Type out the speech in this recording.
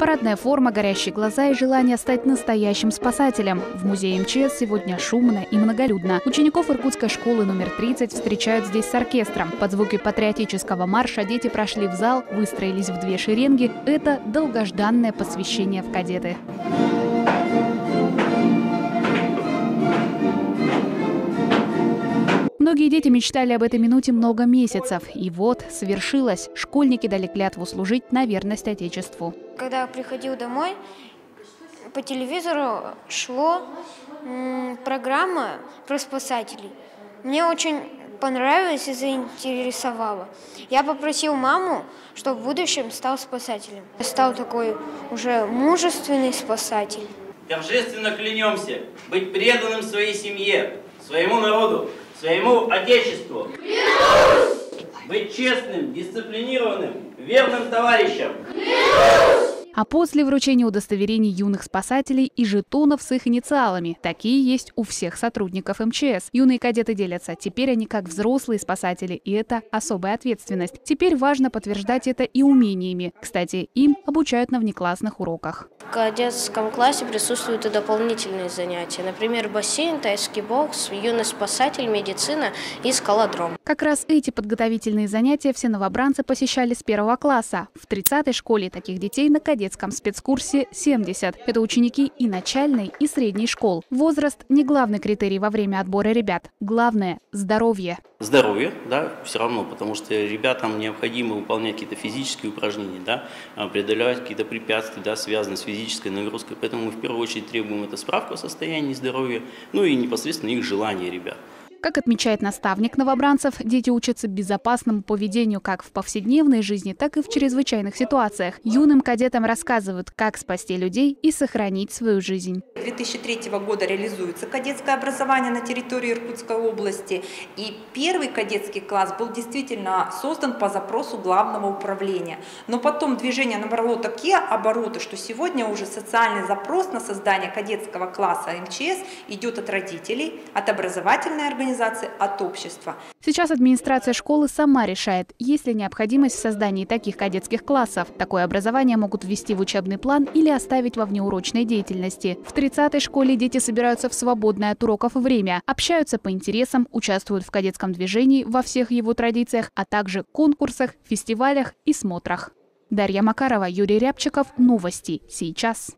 Парадная форма, горящие глаза и желание стать настоящим спасателем. В музее МЧС сегодня шумно и многолюдно. Учеников Иркутской школы номер 30 встречают здесь с оркестром. Под звуки патриотического марша дети прошли в зал, выстроились в две шеренги. Это долгожданное посвящение в кадеты. Многие дети мечтали об этой минуте много месяцев. И вот, свершилось. Школьники дали клятву служить на верность Отечеству. Когда я приходил домой, по телевизору шло программа про спасателей. Мне очень понравилось и заинтересовало. Я попросил маму, чтобы в будущем стал спасателем. Я стал такой уже мужественный спасатель. Торжественно клянемся быть преданным своей семье, своему народу, своему Отечеству. Клянусь! Быть честным, дисциплинированным, верным товарищем. Клянусь! А после вручения удостоверений юных спасателей и жетонов с их инициалами. Такие есть у всех сотрудников МЧС. Юные кадеты делятся. Теперь они как взрослые спасатели, и это особая ответственность. Теперь важно подтверждать это и умениями. Кстати, им обучают на внеклассных уроках. В кадетском классе присутствуют и дополнительные занятия. Например, бассейн, тайский бокс, юный спасатель, медицина и скалодром. Как раз эти подготовительные занятия все новобранцы посещали с первого класса. В 30-й школе таких детей на кадетском детском спецкурсе 70. Это ученики и начальной, и средней школ. Возраст не главный критерий во время отбора ребят. Главное – здоровье. Здоровье, да, все равно, потому что ребятам необходимо выполнять какие-то физические упражнения, да, а, преодолевать какие-то препятствия, да, связанные с физической нагрузкой. Поэтому мы в первую очередь требуем это справку о состоянии здоровья, ну и непосредственно их желания ребят. Как отмечает наставник новобранцев, дети учатся безопасному поведению как в повседневной жизни, так и в чрезвычайных ситуациях. Юным кадетам рассказывают, как спасти людей и сохранить свою жизнь. 2003 года реализуется кадетское образование на территории Иркутской области. И первый кадетский класс был действительно создан по запросу главного управления. Но потом движение набрало такие обороты, что сегодня уже социальный запрос на создание кадетского класса МЧС идет от родителей, от образовательной организации, организации, от общества. Сейчас администрация школы сама решает, есть ли необходимость в создании таких кадетских классов. Такое образование могут ввести в учебный план или оставить во внеурочной деятельности. В 30-й школе дети собираются в свободное от уроков время, общаются по интересам, участвуют в кадетском движении во всех его традициях, а также конкурсах, фестивалях и смотрах. Дарья Макарова, Юрий Рябчиков. Новости. Сейчас.